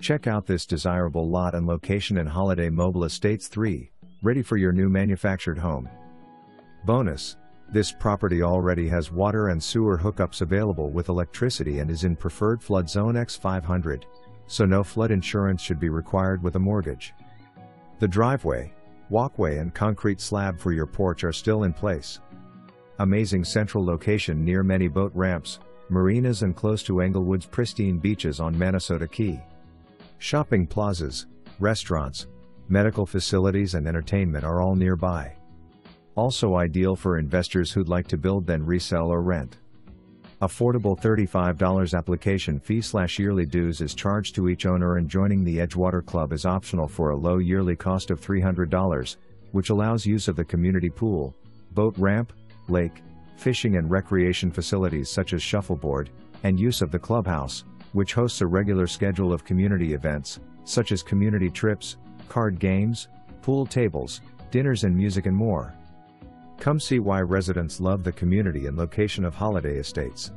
Check out this desirable lot and location in Holiday Mobile Estates 3, ready for your new manufactured home. Bonus This property already has water and sewer hookups available with electricity and is in preferred flood zone X500, so no flood insurance should be required with a mortgage. The driveway, walkway, and concrete slab for your porch are still in place. Amazing central location near many boat ramps, marinas, and close to Englewood's pristine beaches on Manasota Key. Shopping plazas, restaurants, medical facilities, and entertainment are all nearby. Also ideal for investors who'd like to build then resell or rent. Affordable $35 application fee slash yearly dues is charged to each owner and joining the Edgewater Club is optional for a low yearly cost of $300, which allows use of the community pool, boat ramp, lake, fishing and recreation facilities such as shuffleboard, and use of the clubhouse, which hosts a regular schedule of community events, such as community trips, card games, pool tables, dinners and music and more. Come see why residents love the community and location of Holiday Estates.